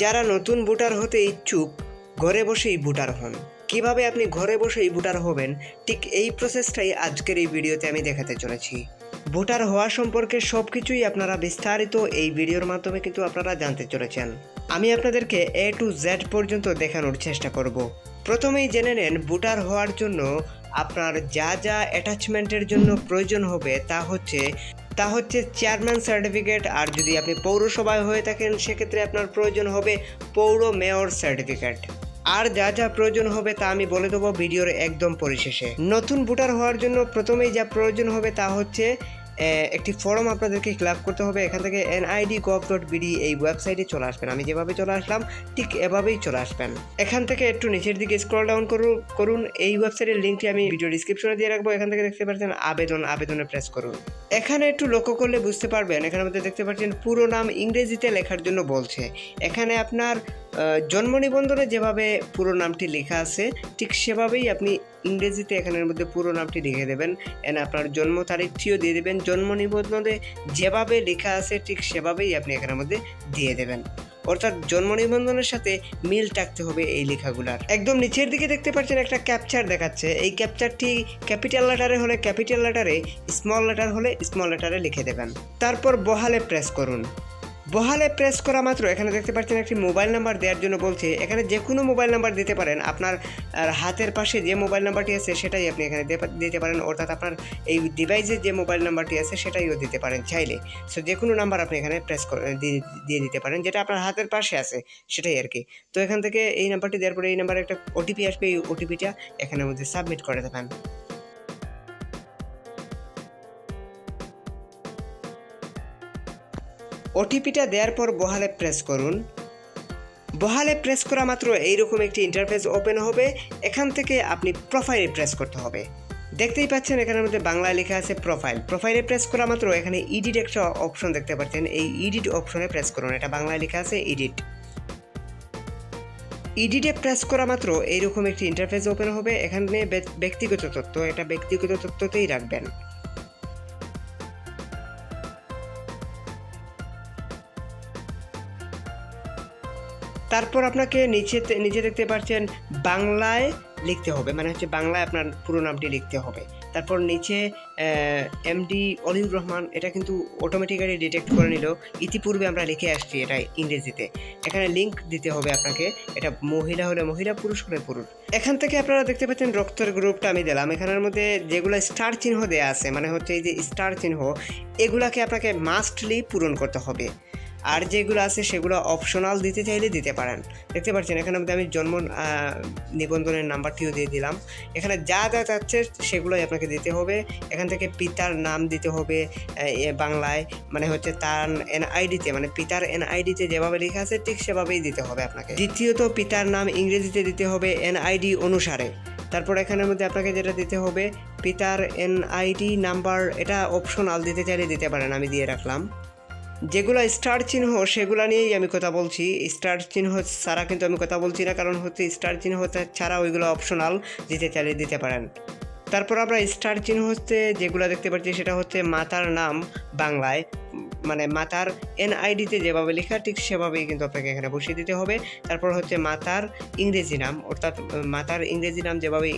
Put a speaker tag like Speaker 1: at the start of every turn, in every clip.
Speaker 1: যারা নতুন ভোটার হতে ইচ্ছুক, ঘরে বসেই ভোটার হন। কীভাবে আপনি ঘরে বসেই ভোটার হবেন, ঠিক এই প্রসেসটাই আজকের এই ভিডিওতে আমি দেখাতে চলেছি। ভোটার হওয়া সম্পর্কে সব কিছুই আপনারা বিস্তারিত এই ভিডিওর মাধ্যমে কিন্তু আপনারা জানতে চলেছেন। আমি আপনাদেরকে এ টু জেড পর্যন্ত দেখানোর চেষ্টা করব। প্রথমেই জেনে নেন, ভোটার হওয়ার জন্য আপনার যা যা অ্যাটাচমেন্টের জন্য প্রয়োজন হবে তা হচ্ছে তা হচ্ছে চেয়ারম্যান সার্টিফিকেট আর যদি আপনি পৌরসভায় হয়ে থাকেন, সেক্ষেত্রে আপনার প্রয়োজন হবে পৌর মেয়র সার্টিফিকেট আর যা যা প্রয়োজন হবে তা আমি বলে দেবো ভিডিওর একদম পরিশেষে। নতুন ভোটার হওয়ার জন্য প্রথমেই যা প্রয়োজন হবে তা হচ্ছে একটি ফর্ম আপনাদেরকে ফিল করতে হবে। এখান থেকে এনআইডি গভ ডট বিডি এই ওয়েবসাইটে চলে আসবেন। আমি যেভাবে চলে আসলাম, ঠিক এভাবেই চলে আসবেন। এখান থেকে একটু নিচের দিকে স্ক্রল ডাউন করুন করুন। এই ওয়েবসাইটের লিঙ্কটি আমি ভিডিও ডিসক্রিপশনে দিয়ে রাখব। এখান থেকে দেখতে পাচ্ছেন আবেদন, আবেদনে প্রেস করুন। এখানে একটু লক্ষ্য করলে বুঝতে পারবেন এখানে মধ্যে দেখতে পাচ্ছেন পুরো নাম ইংরেজিতে লেখার জন্য বলছে। এখানে আপনার জন্ম নিবন্ধনে যেভাবে পুরো নামটি লেখা আছে, ঠিক সেভাবেই আপনি ইংরেজিতে এখানের মধ্যে পুরো নামটি লিখে দেবেন। এন আপনার জন্ম তারিখটিও দিয়ে দেবেন। জন্ম নিবন্ধনে যেভাবে লেখা আছে ঠিক সেভাবেই আপনি এখানের মধ্যে দিয়ে দেবেন। অর্থাৎ জন্ম নিবন্ধনের সাথে মিল থাকতে হবে এই লেখাগুলার। একদম নিচের দিকে দেখতে পাচ্ছেন একটা ক্যাপচার দেখাচ্ছে। এই ক্যাপচারটি ক্যাপিটাল লেটারে হলে ক্যাপিটাল লেটারে স্মল লেটার হলে স্মল লেটারে লিখে দেবেন। তারপর বহালে প্রেস করুন। বহালে প্রেস করা মাত্র। এখানে দেখতে পাচ্ছেন একটি মোবাইল নাম্বার দেওয়ার জন্য বলছে, এখানে যে কোনো মোবাইল নাম্বার দিতে পারেন। আপনার হাতের পাশে যে মোবাইল নাম্বারটি আছে, সেটাই আপনি এখানে দিতে পারেন। অর্থাৎ আপনার এই ডিভাইসে যে মোবাইল নাম্বারটি আছে, সেটাইও দিতে পারেন চাইলে। সো যে কোনো নাম্বার আপনি এখানে প্রেস দিয়ে দিতে পারেন, যেটা আপনার হাতের পাশে আছে, সেটাই আর কি। তো এখান থেকে এই নাম্বারটি দেওয়ার পরে এই নাম্বারে একটা ওটিপি আসবে, এই ওটিপিটা এখানের মধ্যে সাবমিট করে দেবেন। ওটিপিটা দেওয়ার পর বহালে প্রেস করুন। বহালে প্রেস করা মাত্র এইরকম একটি ইন্টারফেস ওপেন হবে। এখান থেকে আপনি প্রোফাইলে প্রেস করতে হবে। দেখতেই পাচ্ছেন এখানের মধ্যে বাংলায় লেখা আছে প্রোফাইল প্রোফাইলে প্রেস করা মাত্র এখানে ইডিট একটা অপশন দেখতে পাচ্ছেন। এই ইডিট অপশনে প্রেস করুন। এটা বাংলায় লেখা আছে ইডিট ইডিটে প্রেস করা মাত্র এইরকম একটি ইন্টারফেস ওপেন হবে। এখানে ব্যক্তিগত তথ্য। এটা ব্যক্তিগত তথ্যতেই রাখবেন। তারপর আপনাকে নিচে নিচে দেখতে পাচ্ছেন বাংলায় লিখতে হবে। মানে হচ্ছে বাংলায় আপনার পুরো নামটি লিখতে হবে। তারপর নিচে এমডি অলিউর রহমান, এটা কিন্তু অটোমেটিক্যালি ডিটেক্ট করে নিল। ইতিপূর্বে আমরা লিখে আসছি এটা ইংরেজিতে। এখানে লিঙ্ক দিতে হবে আপনাকে। এটা মহিলা হলে মহিলা, পুরুষ হলে পুরুষ। এখান থেকে আপনারা দেখতে পাচ্ছেন রক্তের গ্রুপটা আমি দিলাম। এখানের মধ্যে যেগুলো স্টার চিহ্ন দেওয়া আছে মানে হচ্ছে এই যে স্টার চিহ্ন, এগুলাকে আপনাকে মাস্টলি পূরণ করতে হবে। আর যেগুলো আছে সেগুলো অপশনাল দিতে চাইলে দিতে পারেন। দেখতে পাচ্ছেন, এখানে আমি জন্ম নিবন্ধনের নাম্বারটিও দিয়ে দিলাম। এখানে যা যা চাচ্ছে সেগুলোই আপনাকে দিতে হবে। এখান থেকে পিতার নাম দিতে হবে বাংলায়। মানে হচ্ছে তার এনআইডিতে মানে পিতার এনআইডিতে যেভাবে লেখা আছে ঠিক সেভাবেই দিতে হবে আপনাকে। দ্বিতীয়ত পিতার নাম ইংরেজিতে দিতে হবে এনআইডি অনুসারে। তারপর এখানের মধ্যে আপনাকে যেটা দিতে হবে, পিতার এনআইডি নাম্বার এটা অপশনাল দিতে চাইলে দিতে পারেন, আমি দিয়ে রাখলাম। যেগুলো স্টার চিহ্ন, সেগুলো নিয়েই আমি কথা বলছি। স্টার চিহ্ন ছাড়া কিন্তু আমি কথা বলছি না, কারণ হচ্ছে স্টার চিহ্ন ছাড়া ওইগুলো অপশনাল দিতে চালিয়ে দিতে পারেন। তারপর আমরা স্টার চিহ্ন হচ্ছে যেগুলো দেখতে পাচ্ছি, সেটা হচ্ছে মাতার নাম বাংলায়। মানে মাতার এনআইডিতে যেভাবে লেখা, ঠিক সেভাবেই কিন্তু আপনাকে এখানে বসিয়ে দিতে হবে। তারপর হচ্ছে মাতার ইংরেজি নাম, অর্থাৎ মাতার ইংরেজি নাম যেভাবে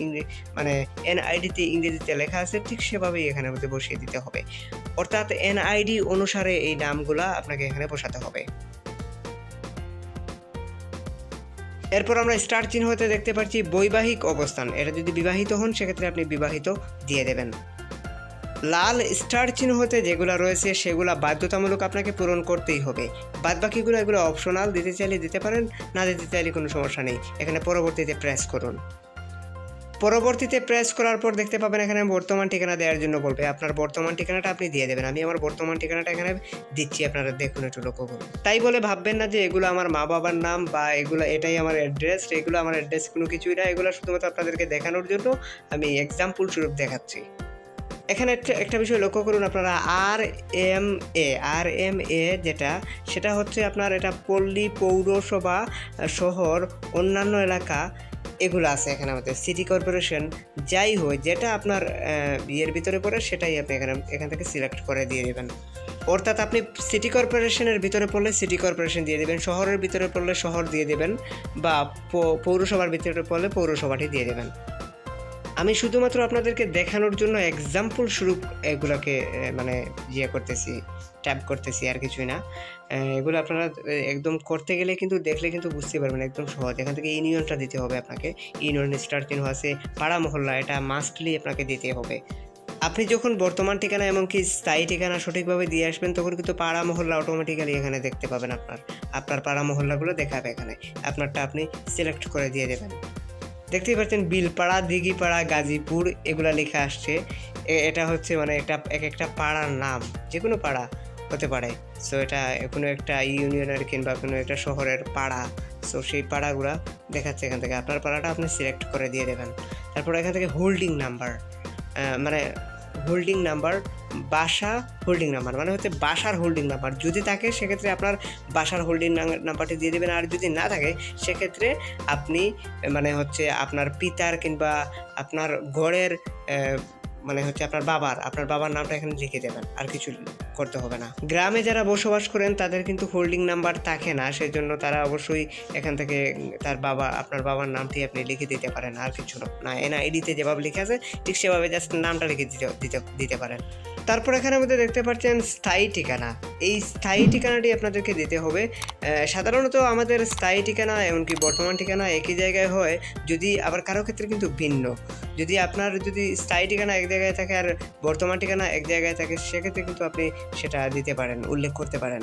Speaker 1: মানে এনআইডিতে ইংরেজিতে লেখা আছে, ঠিক সেভাবেই এখানে মধ্যে বসিয়ে দিতে হবে। অর্থাৎ এনআইডি অনুসারে এই নামগুলা আপনাকে এখানে বসাতে হবে। এরপর আমরা স্টার চিহ্ন হতে দেখতে পাচ্ছি বৈবাহিক অবস্থান। এটা যদি বিবাহিত হন, সেক্ষেত্রে আপনি বিবাহিত দিয়ে দেবেন। লাল স্টার চিহ্ন হতে যেগুলো রয়েছে, সেগুলো বাধ্যতামূলক আপনাকে পূরণ করতেই হবে। বাদ বাকিগুলো এগুলো অপশনাল দিতে চাইলে দিতে পারেন, না দিতে চাইলে কোনো সমস্যা নেই। এখানে পরবর্তীতে প্রেস করুন। পরবর্তীতে প্রেস করার পর দেখতে পাবেন এখানে বর্তমান ঠিকানা দেওয়ার জন্য বলবে। আপনার বর্তমান ঠিকানাটা আপনি দিয়ে দেবেন। আমি আমার বর্তমান ঠিকানাটা এখানে দিচ্ছি, আপনারা দেখুন একটু লক্ষ্য করুন। তাই বলে ভাববেন না যে এগুলো আমার মা বাবার নাম বা এগুলো এটাই আমার অ্যাড্রেস এগুলো আমার অ্যাড্রেস কোনো কিছুই না। এগুলো শুধুমাত্র আপনাদেরকে দেখানোর জন্য আমি এক্সাম্পল স্বরূপ দেখাচ্ছি। এখানে একটা বিষয় লক্ষ্য করুন আপনারা আর M A R M A যেটা, সেটা হচ্ছে আপনার এটা পল্লী পৌরসভা শহর, অন্যান্য এলাকা, এগুলো আছে এখানে আমাদের সিটি কর্পোরেশন যাই হয় যেটা আপনার ইয়ের ভিতরে পড়ে, সেটাই আপনি এখানে, এখান থেকে সিলেক্ট করে দিয়ে দেবেন। অর্থাৎ আপনি সিটি কর্পোরেশনের ভিতরে পড়লে সিটি কর্পোরেশন দিয়ে দেবেন, শহরের ভিতরে পড়লে শহর দিয়ে দেবেন, বা পৌরসভার ভিতরে পড়লে পৌরসভাটি দিয়ে দেবেন। আমি শুধুমাত্র আপনাদেরকে দেখানোর জন্য এক্সাম্পল স্বরূপ এগুলোকে মানে ইয়ে করতেছি ট্যাপ করতেছি আর কিছুই না। এগুলো আপনারা একদম করতে গেলে কিন্তু, দেখলে কিন্তু বুঝতে পারবেন, একদম সহজ। এখান থেকে ইউনিয়নটা দিতে হবে আপনাকে। ইউনিয়ন স্টার চিহ্ন আছে, পাড়া মহল্লা, এটা মাস্টলি আপনাকে দিতে হবে। আপনি যখন বর্তমান ঠিকানা এমনকি স্থায়ী ঠিকানা সঠিকভাবে দিয়ে আসবেন, তখন কিন্তু পাড়া মহল্লা অটোমেটিক্যালি এখানে দেখতে পাবেন আপনার। আপনার পাড়া মহল্লাগুলো দেখাবে এখানে। আপনারটা আপনি সিলেক্ট করে দিয়ে দেবেন। দেখতেই পাচ্ছেন বিলপাড়া, দিঘিপাড়া, গাজীপুর এগুলা লেখা আসছে। এটা হচ্ছে মানে একটা, এক একটা পাড়ার নাম যে কোনো পাড়া হতে পারে। সো এটা কোনো একটা ইউনিয়নের কিংবা কোনো একটা শহরের পাড়া। সো সেই পাড়াগুলা দেখাচ্ছে এখান থেকে। আপনার পাড়াটা আপনি সিলেক্ট করে দিয়ে দেবেন। তারপর এখান থেকে হোল্ডিং নাম্বার মানে হোল্ডিং নাম্বার বাসা হোল্ডিং নাম্বার মানে হচ্ছে বাসার হোল্ডিং নাম্বার যদি থাকে, সেক্ষেত্রে আপনার বাসার হোল্ডিং নাম্বারটি দিয়ে দেবেন। আর যদি না থাকে, সেক্ষেত্রে আপনি মানে হচ্ছে আপনার পিতার কিংবা আপনার ঘরের মানে হচ্ছে আপনার বাবার আপনার বাবার নামটা এখানে লিখে দেবেন, আর কিছু করতে হবে না। গ্রামে যারা বসবাস করেন, তাদের কিন্তু হোল্ডিং নাম্বার থাকে না সেই জন্য তারা অবশ্যই এখান থেকে তার বাবা, আপনার বাবার নামটি আপনি লিখে দিতে পারেন, আর কিছু না। এনআইডিতে যেভাবে লিখে আছে, ঠিক সেভাবে জাস্ট নামটা লিখে দিতে দিতে দিতে পারেন। তারপর এখানে আমাদের দেখতে পাচ্ছেন, স্থায়ী ঠিকানা। এই স্থায়ী ঠিকানাটি আপনাদেরকে দিতে হবে। সাধারণত আমাদের স্থায়ী ঠিকানা এমনকি বর্তমান ঠিকানা একই জায়গায় হয়, যদি আবার কারও ক্ষেত্রে কিন্তু ভিন্ন। যদি আপনার যদি স্থায়ী ঠিকানা এক জায়গায় থাকে আর বর্তমান ঠিকানা এক জায়গায় থাকে, সেক্ষেত্রে কিন্তু আপনি সেটা দিতে পারেন, উল্লেখ করতে পারেন।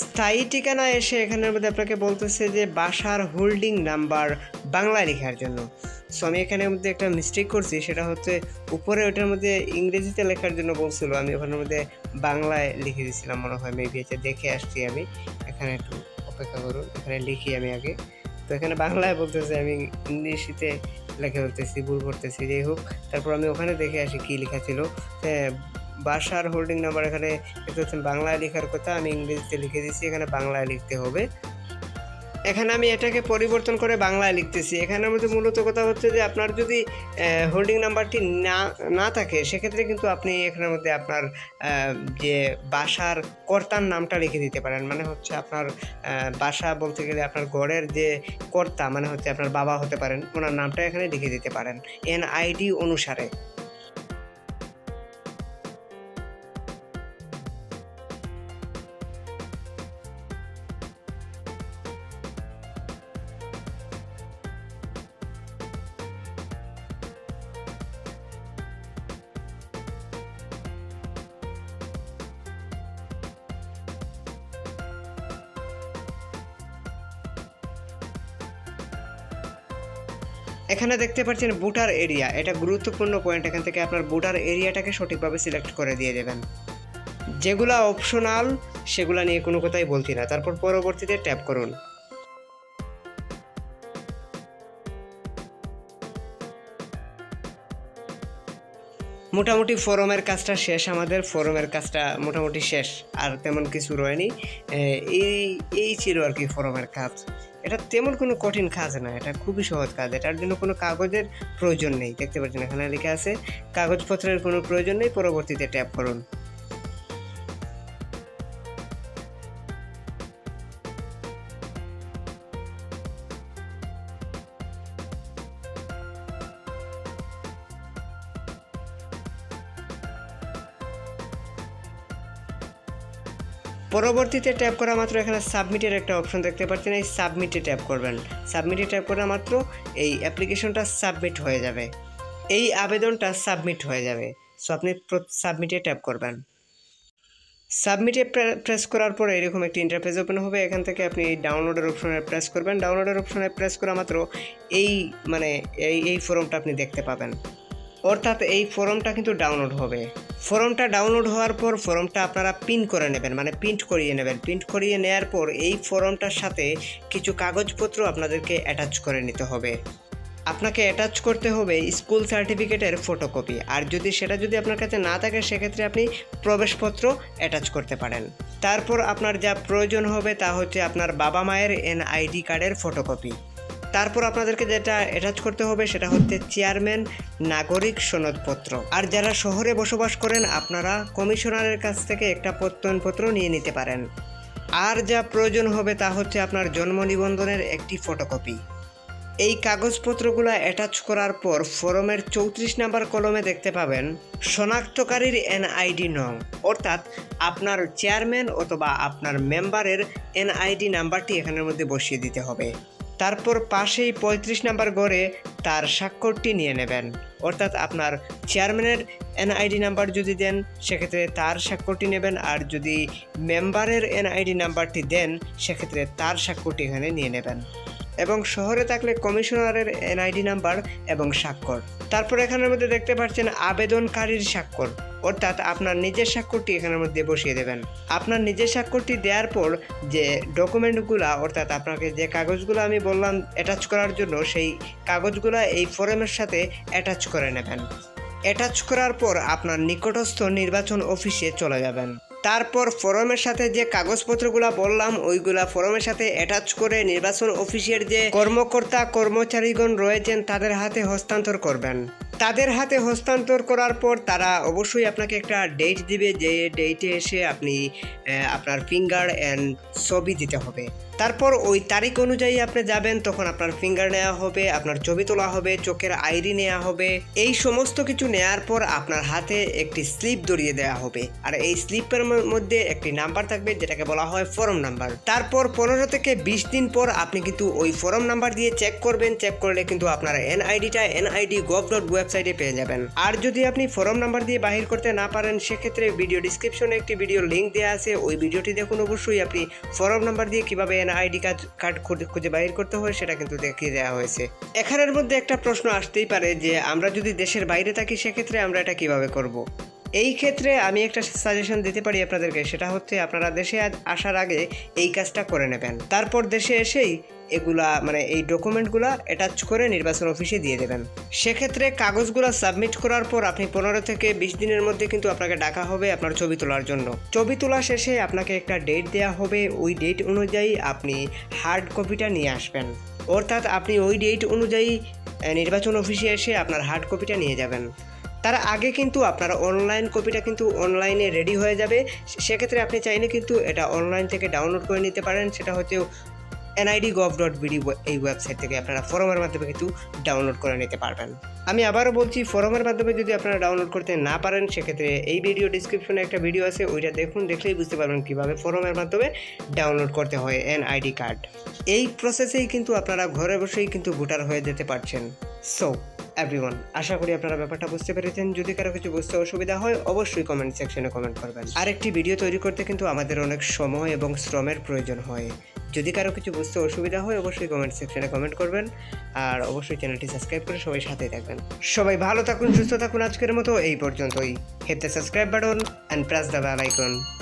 Speaker 1: স্থায়ী ঠিকানা এসে এখানের মধ্যে আপনাকে বলতেছে যে বাসার হোল্ডিং নাম্বার বাংলায় লেখার জন্য। সো আমি এখানের মধ্যে একটা মিস্টেক করছি, সেটা হচ্ছে উপরে ওটার মধ্যে ইংরেজিতে লেখার জন্য বলছিল, আমি ওখানের মধ্যে বাংলায় লিখে দিয়েছিলাম, মনে হয় মেবি এটা দেখে আসছি আমি। এখানে একটু অপেক্ষা করুন, এখানে লিখি আমি আগে। তো এখানে বাংলায় বলতেছে, আমি ইংলিশিতে লেখা করতেছি ভুল করতেছি, যাই হোক। তারপর আমি ওখানে দেখে আসি কী লেখা ছিল। বাসার হোল্ডিং নাম্বার এখানে দেখতে পাচ্ছেন বাংলায় লেখার কথা, আমি ইংরেজিতে লিখে দিয়েছি, এখানে বাংলায় লিখতে হবে। এখানে আমি এটাকে পরিবর্তন করে বাংলায় লিখতেছি। এখানের মধ্যে মূলত কথা হচ্ছে যে, আপনার যদি হোল্ডিং নাম্বারটি না না থাকে, সেক্ষেত্রে কিন্তু আপনি এখানের মধ্যে আপনার যে বাসার কর্তার নামটা লিখে দিতে পারেন। মানে হচ্ছে আপনার বাসা বলতে গেলে আপনার ঘরের যে কর্তা মানে হচ্ছে আপনার বাবা হতে পারেন, ওনার নামটা এখানে লিখে দিতে পারেন। এন আইডি অনুসারে। এখানে দেখতে পাচ্ছেন বুটার এরিয়া। এটা গুরুত্বপূর্ণ পয়েন্ট এখান থেকে আপনার বুটার এরিয়াটাকে সঠিকভাবে সিলেক্ট করে দিয়ে দেবেন। যেগুলা অপশনাল সেগুলা নিয়ে কোনো কথাই বলছি না। তারপর পরবর্তীতে ট্যাপ করুন। মোটামুটি ফোরমের কাজটা শেষ, আমাদের ফোরমের কাজটা মোটামুটি শেষ, আর তেমন কিছু রয়নি। এই এই ছিল আর কি ফোরমের কাজ। এটা তেমন কোনো কঠিন কাজ না, এটা খুবই সহজ কাজ। এটার জন্য কোনো কাগজের প্রয়োজন নেই। দেখতে পাচ্ছেন এখানে লেখা আছে, কাগজপত্রের কোনো প্রয়োজন নেই, পরবর্তীতে ট্যাপ করুন। পরবর্তীতে ট্যাপ করা মাত্র এখানে সাবমিটের একটা অপশন দেখতে পাচ্ছেন, এই সাবমিটে ট্যাপ করবেন। সাবমিটে ট্যাপ করা মাত্র এই অ্যাপ্লিকেশনটা সাবমিট হয়ে যাবে। এই আবেদনটা সাবমিট হয়ে যাবে। সো আপনি সাবমিটে ট্যাপ করবেন। সাবমিটে প্রেস করার পর এরকম একটি ইন্টারফেস ওপেন হবে। এখান থেকে আপনি ডাউনলোডের অপশনে প্রেস করবেন। ডাউনলোডের অপশনে প্রেস করা মাত্র এই মানে এই এই ফর্মটা আপনি দেখতে পাবেন। অর্থাৎ এই ফর্মটা কিন্তু ডাউনলোড হবে। ফর্মটা ডাউনলোড হওয়ার পর ফর্মটা আপনারা প্রিন্ট করে নেবেন মানে প্রিন্ট করিয়ে নেবেন। প্রিন্ট করিয়ে নেওয়ার পর এই ফর্মটার সাথে কিছু কাগজপত্র আপনাদেরকে অ্যাটাচ করে নিতে হবে। আপনাকে অ্যাটাচ করতে হবে স্কুল সার্টিফিকেটের ফটোকপি আর যদি সেটা যদি আপনার কাছে না থাকে, সেক্ষেত্রে আপনি প্রবেশপত্র অ্যাটাচ করতে পারেন। তারপর আপনার যা প্রয়োজন হবে তা হচ্ছে আপনার বাবা মায়ের এনআইডি কার্ডের ফটোকপি তারপর আপনাদেরকে যেটা অ্যাটাচ করতে হবে সেটা হচ্ছে চেয়ারম্যান নাগরিক সনদপত্র। আর যারা শহরে বসবাস করেন, আপনারা কমিশনারের কাছ থেকে একটা প্রত্যয়নপত্র নিয়ে নিতে পারেন। আর যা প্রয়োজন হবে তা হচ্ছে আপনার জন্ম নিবন্ধনের একটি ফটোকপি এই কাগজপত্রগুলো অ্যাটাচ করার পর ফরমের চৌত্রিশ নাম্বার কলমে দেখতে পাবেন, শনাক্তকারীর এনআইডি নং। অর্থাৎ আপনার চেয়ারম্যান অথবা আপনার মেম্বারের এনআইডি নাম্বারটি এখানের মধ্যে বসিয়ে দিতে হবে। তারপর পাশেই পঁয়ত্রিশ নাম্বার গড়ে তার স্বাক্ষরটি নিয়ে নেবেন। অর্থাৎ আপনার চেয়ারম্যানের এনআইডি নাম্বার যদি দেন, সেক্ষেত্রে তার স্বাক্ষরটি নেবেন আর যদি মেম্বারের এনআইডি নাম্বারটি দেন, সেক্ষেত্রে তার স্বাক্ষরটি এখানে নিয়ে নেবেন। এবং শহরে থাকলে কমিশনারের এনআইডি নাম্বার এবং স্বাক্ষর। তারপর এখানের মধ্যে দেখতে পাচ্ছেন আবেদনকারীর স্বাক্ষর। অর্থাৎ আপনার নিজের স্বাক্ষরটি এখানের মধ্যে বসিয়ে দেবেন। আপনার নিজের স্বাক্ষরটি দেওয়ার পর যে ডকুমেন্টগুলো, অর্থাৎ আপনাকে যে কাগজগুলো আমি বললাম অ্যাটাচ করার জন্য, সেই কাগজগুলো এই ফর্মের সাথে অ্যাটাচ করে নেবেন। অ্যাটাচ করার পর আপনার নিকটস্থ নির্বাচন অফিসে চলে যাবেন। তারপর ফরমের সাথে যে কাগজপত্রগুলো বললাম, ওইগুলা ফরমের সাথে অ্যাটাচ করে নির্বাচন অফিসের যে কর্মকর্তা, কর্মচারীগণ রয়েছেন, তাদের হাতে হস্তান্তর করবেন। তাদের হাতে হস্তান্তর করার পর তারা অবশ্যই আপনাকে একটা ডেট দিবে, যে ডেটে এসে আপনি আপনার ফিঙ্গার অ্যান্ড ছবি দিতে হবে। তারপর ওই তারিখ অনুযায়ী আপনি যাবেন, তখন আপনার ফিঙ্গার নেওয়া হবে, আপনার ছবি তোলা হবে, চোখের আইডি নেওয়া হবে। এই সমস্ত কিছু নেওয়ার পর আপনার হাতে একটি স্লিপ ধরিয়ে দেওয়া হবে। আর এই স্লিপের মধ্যে একটি নাম্বার থাকবে, যেটাকে বলা হয় ফর্ম নাম্বার তারপর পনেরো থেকে বিশ দিন পর আপনি কিন্তু ওই ফর্ম নাম্বার দিয়ে চেক করবেন। চেক করলে কিন্তু আপনার এনআইডিটা এনআইডি গভ ডট ওয়েবসাইটে পেয়ে যাবেন। আর যদি আপনি ফর্ম নাম্বার দিয়ে বাহির করতে না পারেন, সেক্ষেত্রে ভিডিও ডিসক্রিপশনে একটি ভিডিও লিঙ্ক দেওয়া আছে। ওই ভিডিওটি দেখুন অবশ্যই আপনি ফর্ম নাম্বার দিয়ে কীভাবে এনআইডি কার্ড কার্ড খুঁজে- বাইর করতে হয়, সেটা কিন্তু দেখিয়ে দেওয়া হয়েছে এখানের মধ্যে একটা প্রশ্ন আসতেই পারে যে, আমরা যদি দেশের বাইরে থাকি, সেক্ষেত্রে আমরা এটা কীভাবে করব। এই ক্ষেত্রে আমি একটা সাজেশন দিতে পারি আপনাদেরকে, সেটা হচ্ছে আপনারা দেশে আসার আগে এই কাজটা করে নেবেন তারপর দেশে এসেই এগুলা মানে এই ডকুমেন্টগুলা অ্যাটাচ করে নির্বাচন অফিসে দিয়ে দেবেন। সেক্ষেত্রে কাগজগুলো সাবমিট করার পর আপনি পনেরো থেকে বিশ দিনের মধ্যে কিন্তু আপনাকে ডাকা হবে আপনার ছবি তোলার জন্য। ছবি তোলা শেষে আপনাকে একটা ডেট দেওয়া হবে, ওই ডেট অনুযায়ী আপনি হার্ড কপিটা নিয়ে আসবেন। অর্থাৎ আপনি ওই ডেট অনুযায়ী নির্বাচন অফিসে এসে আপনার হার্ড কপিটা নিয়ে যাবেন। তার আগে কিন্তু আপনার অনলাইন কপিটা কিন্তু অনলাইনে রেডি হয়ে যাবে। সেক্ষেত্রে আপনি চাইলে কিন্তু এটা অনলাইন থেকে ডাউনলোড করে নিতে পারেন। সেটা হচ্ছে এনআইডি গভ ডট বিডি এই ওয়েবসাইট থেকে আপনারা ফরমের মাধ্যমে কিন্তু ডাউনলোড করে নিতে পারবেন। আমি আবারও বলছি ফরমের মাধ্যমে যদি আপনারা ডাউনলোড করতে না পারেন, সেক্ষেত্রে এই ভিডিও ডিসক্রিপশনে একটা ভিডিও আছে, ওইটা দেখুন, দেখলেই বুঝতে পারবেন কীভাবে ফরমের মাধ্যমে ডাউনলোড করতে হয় এনআইডি কার্ড এই প্রসেসেই কিন্তু আপনারা ঘরে বসেই কিন্তু ভোটার হয়ে যেতে পারছেন। সো এভরিওয়ান আশা করি আপনারা ব্যাপারটা বুঝতে পেরেছেন। যদি কারও কিছু বুঝতে অসুবিধা হয়, অবশ্যই কমেন্ট সেকশনে কমেন্ট করবেন। আর একটি ভিডিও তৈরি করতে কিন্তু আমাদের অনেক সময় এবং শ্রমের প্রয়োজন হয়। যদি কারও কিছু বুঝতে অসুবিধা হয়, অবশ্যই কমেন্ট সেকশনে কমেন্ট করবেন। আর অবশ্যই চ্যানেলটি সাবস্ক্রাইব করে সবাই সাথে থাকবেন। সবাই ভালো থাকুন, সুস্থ থাকুন আজকের মতো। এই পর্যন্তই। হেতে subscribe button and press the bell icon